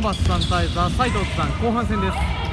バスさん対ザ・サイドズさん後半戦です。